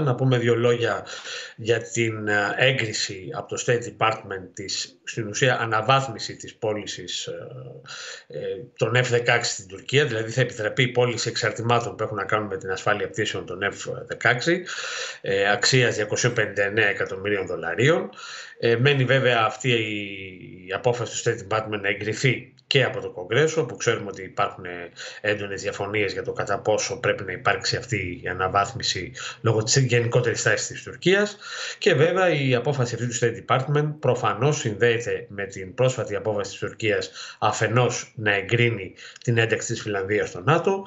να πούμε δύο λόγια για την ε, έγκριση από το State Department της, στην ουσία αναβάθμιση της πώλησης ε, ε, των F-16 στην Τουρκία, δηλαδή θα επιτραπεί η πώληση εξαρτημάτων που έχουν να κάνουν με την ασφάλεια πτήσεων των F-16, ε, αξίας 259 εκατομμύριων δολαρίων. Ε, μένει βέβαια αυτή η απόφαση του State Department να εγκριθεί και από το Κογκρέσο, που ξέρουμε ότι υπάρχουν έντονες διαφωνίες για το κατά πόσο πρέπει να υπάρξει αυτή η αναβάθμιση λόγω της γενικότερης τάση της Τουρκίας. Και βέβαια η απόφαση αυτή του State Department προφανώς συνδέεται με την πρόσφατη απόφαση της Τουρκίας αφενός να εγκρίνει την ένταξη της Φιλανδίας στο ΝΑΤΟ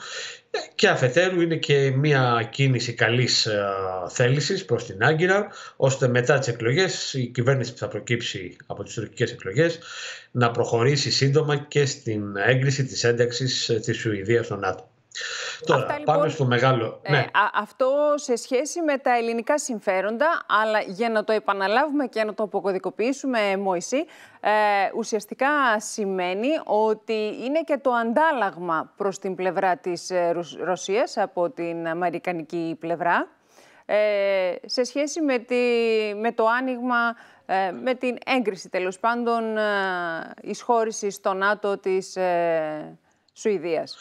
και αφετέρου είναι και μια κίνηση καλής ε, θέλησης προς την Άγκυρα, ώστε μετά τις εκλογές η κυβέρνηση που θα προκύψει από τις τουρκικές εκλογές να προχωρήσει σύντομα και στην έγκριση της ένταξης ε, της Σουηδίας στο ΝΑΤΟ. Τώρα, λοιπόν, πάμε στο μεγάλο. Ε, ναι. αυτό σε σχέση με τα ελληνικά συμφέροντα, αλλά για να το επαναλάβουμε και να το αποκωδικοποιήσουμε, Μόηση, ε, ουσιαστικά σημαίνει ότι είναι και το αντάλλαγμα προς την πλευρά της ε, Ρωσίας από την αμερικανική πλευρά ε, σε σχέση με, τη, με το άνοιγμα, ε, με την έγκριση τέλος πάντων ε, εισχώρησης στο ΝΑΤΟ της Σουηδίας.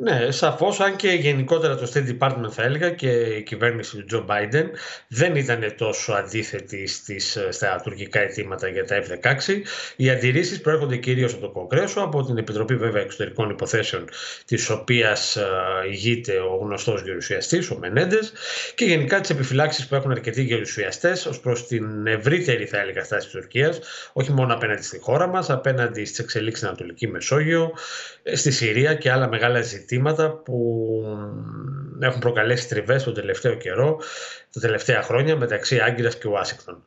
Ναι, σαφώς, αν και γενικότερα το State Department θα έλεγα και η κυβέρνηση του Τζο Μπάιντεν δεν ήταν τόσο αντίθετη στις, στα τουρκικά αιτήματα για τα F-16. Οι αντιρρήσεις προέρχονται κυρίως από το Κογκρέσο, από την Επιτροπή βέβαια Εξωτερικών Υποθέσεων, της οποίας ηγείται ο γνωστός γερουσιαστής, ο Μενέντες, και γενικά τις επιφυλάξεις που έχουν αρκετοί γερουσιαστές ως προς την ευρύτερη, θα έλεγα, στάση της Τουρκίας, όχι μόνο απέναντι στη χώρα μας, απέναντι στις εξελίξεις στην Ανατολική Μεσόγειο, στη Συρία και άλλα μεγάλα ζητήματα ζητήματα που έχουν προκαλέσει τριβές τον τελευταίο καιρό, τα τελευταία χρόνια μεταξύ Άγκυρας και Ουάσιγκτον.